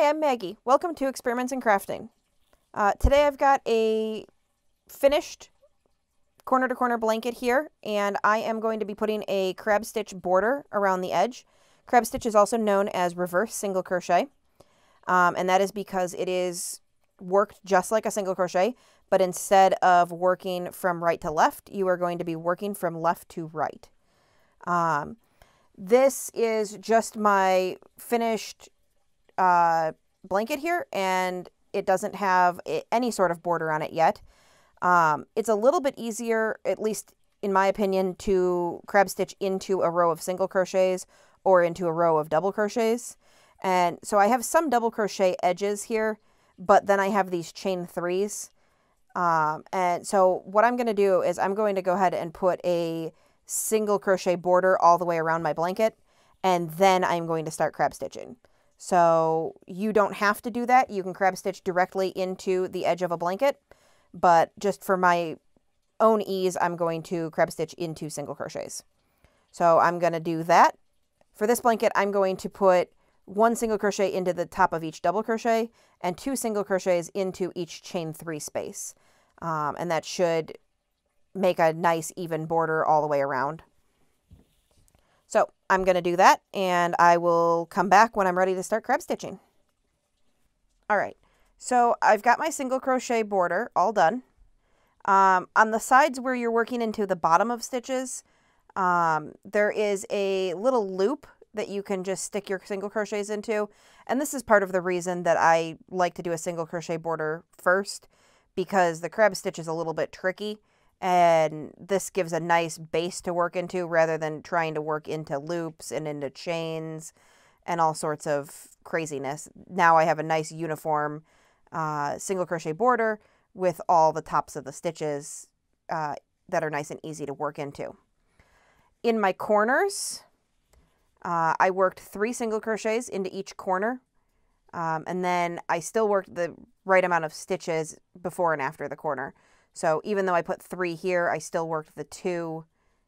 Hi, I'm Maggie. Welcome to Experiments in Crafting. Uh, today I've got a finished corner to corner blanket here, and I am going to be putting a crab stitch border around the edge. Crab stitch is also known as reverse single crochet, um, and that is because it is worked just like a single crochet, but instead of working from right to left, you are going to be working from left to right. Um, this is just my finished uh, blanket here, and it doesn't have any sort of border on it yet. Um, it's a little bit easier, at least in my opinion, to crab stitch into a row of single crochets or into a row of double crochets. And so I have some double crochet edges here, but then I have these chain threes. Um, and so what I'm going to do is I'm going to go ahead and put a single crochet border all the way around my blanket, and then I'm going to start crab stitching. So you don't have to do that. You can crab stitch directly into the edge of a blanket, but just for my own ease, I'm going to crab stitch into single crochets. So I'm going to do that. For this blanket, I'm going to put one single crochet into the top of each double crochet and two single crochets into each chain three space. Um, and that should make a nice even border all the way around. So I'm going to do that and I will come back when I'm ready to start crab stitching. All right, so I've got my single crochet border all done. Um, on the sides where you're working into the bottom of stitches, um, there is a little loop that you can just stick your single crochets into. And this is part of the reason that I like to do a single crochet border first because the crab stitch is a little bit tricky and this gives a nice base to work into rather than trying to work into loops and into chains and all sorts of craziness. Now I have a nice uniform uh, single crochet border with all the tops of the stitches uh, that are nice and easy to work into. In my corners, uh, I worked three single crochets into each corner um, and then I still worked the right amount of stitches before and after the corner. So even though I put three here, I still worked the two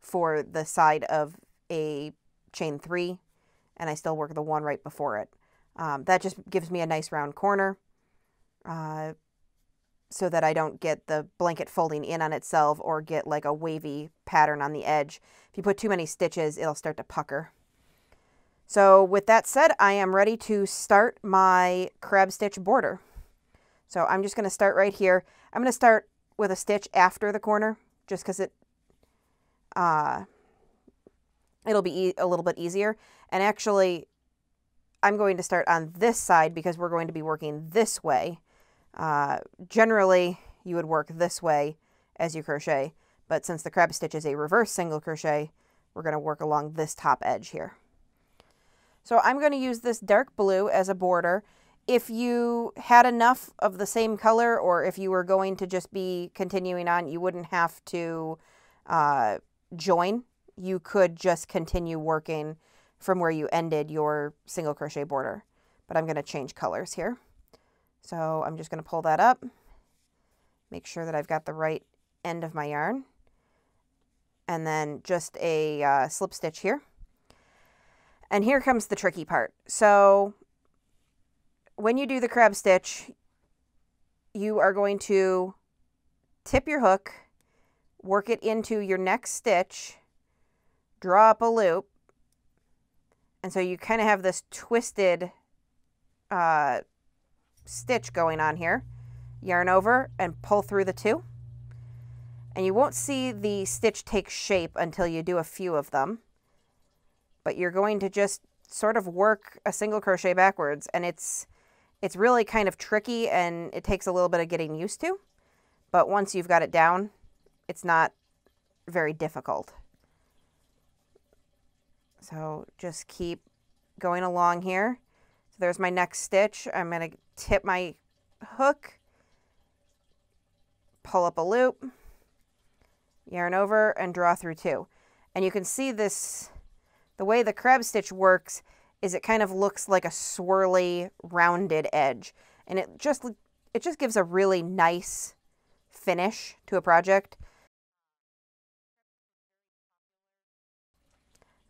for the side of a chain three, and I still work the one right before it. Um, that just gives me a nice round corner uh, so that I don't get the blanket folding in on itself or get like a wavy pattern on the edge. If you put too many stitches, it'll start to pucker. So with that said, I am ready to start my crab stitch border. So I'm just going to start right here. I'm going to start with a stitch after the corner just because it uh, it'll be e a little bit easier. And actually, I'm going to start on this side because we're going to be working this way. Uh, generally, you would work this way as you crochet, but since the crab stitch is a reverse single crochet, we're going to work along this top edge here. So I'm going to use this dark blue as a border if you had enough of the same color or if you were going to just be continuing on, you wouldn't have to uh, join. You could just continue working from where you ended your single crochet border. But I'm going to change colors here. So I'm just going to pull that up, make sure that I've got the right end of my yarn, and then just a uh, slip stitch here. And here comes the tricky part. So when you do the crab stitch, you are going to tip your hook, work it into your next stitch, draw up a loop, and so you kind of have this twisted uh, stitch going on here. Yarn over and pull through the two. And you won't see the stitch take shape until you do a few of them. But you're going to just sort of work a single crochet backwards. And it's it's really kind of tricky and it takes a little bit of getting used to, but once you've got it down, it's not very difficult. So just keep going along here. So there's my next stitch. I'm going to tip my hook, pull up a loop, yarn over, and draw through two. And you can see this, the way the crab stitch works is it kind of looks like a swirly rounded edge and it just it just gives a really nice finish to a project.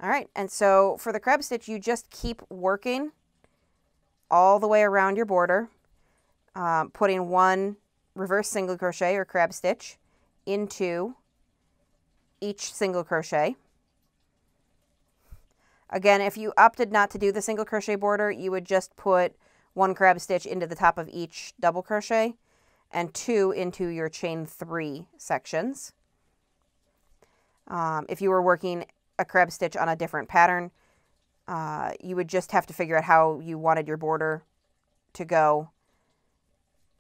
All right, and so for the crab stitch, you just keep working all the way around your border, um, putting one reverse single crochet or crab stitch into each single crochet. Again, if you opted not to do the single crochet border, you would just put one crab stitch into the top of each double crochet and two into your chain three sections. Um, if you were working a crab stitch on a different pattern, uh, you would just have to figure out how you wanted your border to go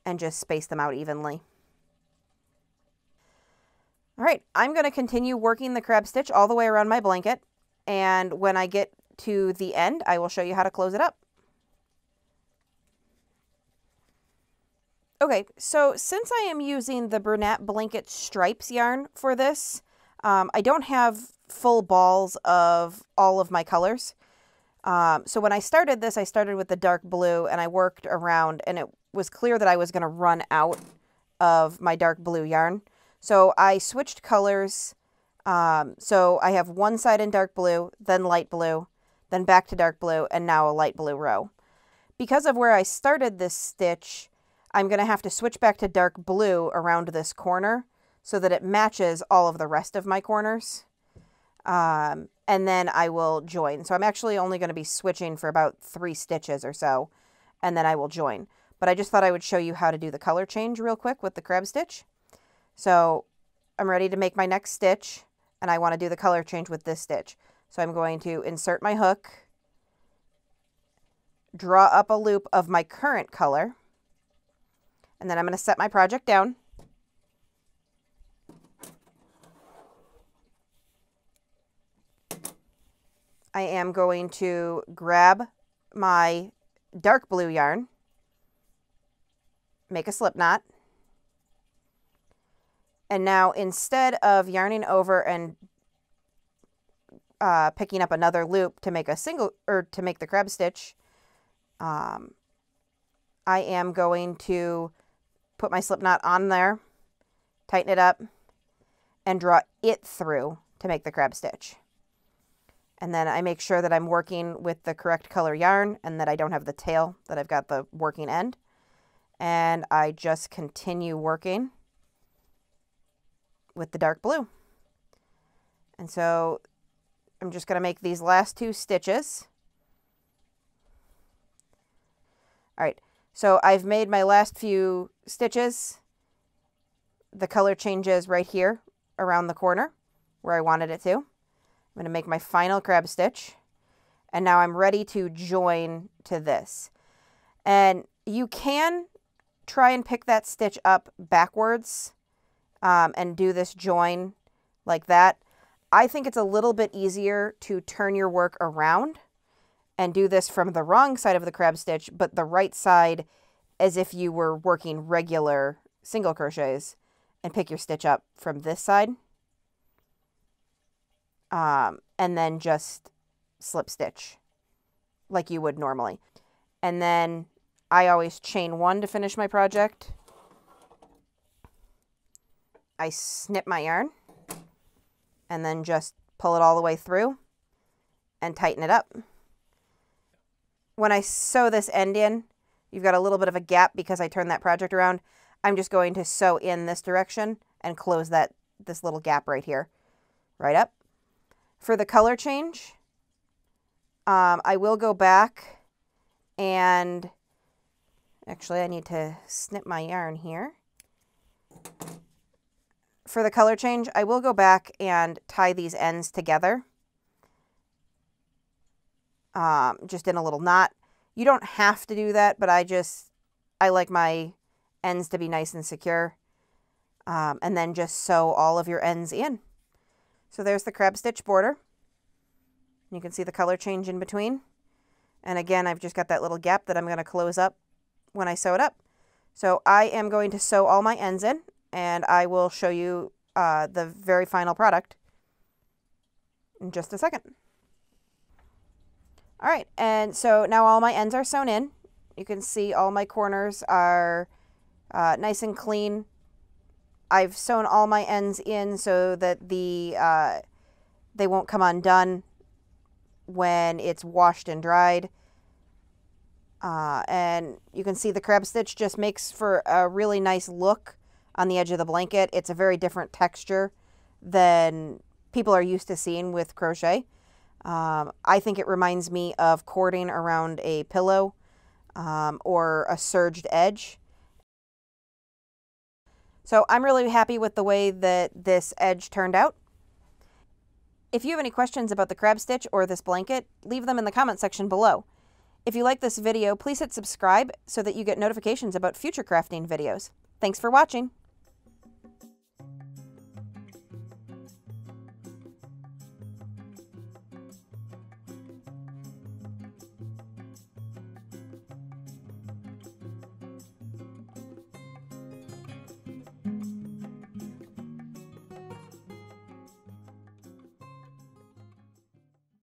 and just space them out evenly. All right, I'm going to continue working the crab stitch all the way around my blanket. And when I get to the end, I will show you how to close it up. Okay, so since I am using the Bernat Blanket Stripes yarn for this, um, I don't have full balls of all of my colors. Um, so when I started this, I started with the dark blue and I worked around and it was clear that I was going to run out of my dark blue yarn. So I switched colors. Um, so I have one side in dark blue, then light blue, then back to dark blue, and now a light blue row. Because of where I started this stitch, I'm going to have to switch back to dark blue around this corner so that it matches all of the rest of my corners. Um, and then I will join. So I'm actually only going to be switching for about three stitches or so, and then I will join. But I just thought I would show you how to do the color change real quick with the crab stitch. So I'm ready to make my next stitch, and I want to do the color change with this stitch. So I'm going to insert my hook, draw up a loop of my current color, and then I'm going to set my project down. I am going to grab my dark blue yarn, make a slip knot, and now instead of yarning over and uh, picking up another loop to make a single or to make the crab stitch, um, I am going to put my slip knot on there, tighten it up, and draw it through to make the crab stitch. And then I make sure that I'm working with the correct color yarn and that I don't have the tail, that I've got the working end. And I just continue working with the dark blue. And so I'm just going to make these last two stitches. All right, so I've made my last few stitches. The color changes right here around the corner where I wanted it to. I'm going to make my final crab stitch. And now I'm ready to join to this. And you can try and pick that stitch up backwards um, and do this join like that. I think it's a little bit easier to turn your work around and do this from the wrong side of the crab stitch, but the right side as if you were working regular single crochets and pick your stitch up from this side um, and then just slip stitch like you would normally. And then I always chain one to finish my project. I snip my yarn and then just pull it all the way through and tighten it up. When I sew this end in, you've got a little bit of a gap because I turned that project around. I'm just going to sew in this direction and close that this little gap right here, right up. For the color change, um, I will go back and actually I need to snip my yarn here. For the color change, I will go back and tie these ends together. Um, just in a little knot. You don't have to do that, but I just, I like my ends to be nice and secure. Um, and then just sew all of your ends in. So there's the crab stitch border. You can see the color change in between. And again, I've just got that little gap that I'm going to close up when I sew it up. So I am going to sew all my ends in and I will show you uh, the very final product in just a second. All right, and so now all my ends are sewn in. You can see all my corners are uh, nice and clean. I've sewn all my ends in so that the uh, they won't come undone when it's washed and dried. Uh, and you can see the crab stitch just makes for a really nice look on the edge of the blanket. It's a very different texture than people are used to seeing with crochet. Um, I think it reminds me of cording around a pillow um, or a serged edge. So I'm really happy with the way that this edge turned out. If you have any questions about the crab stitch or this blanket, leave them in the comment section below. If you like this video, please hit subscribe so that you get notifications about future crafting videos. Thanks for watching!